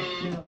uhum.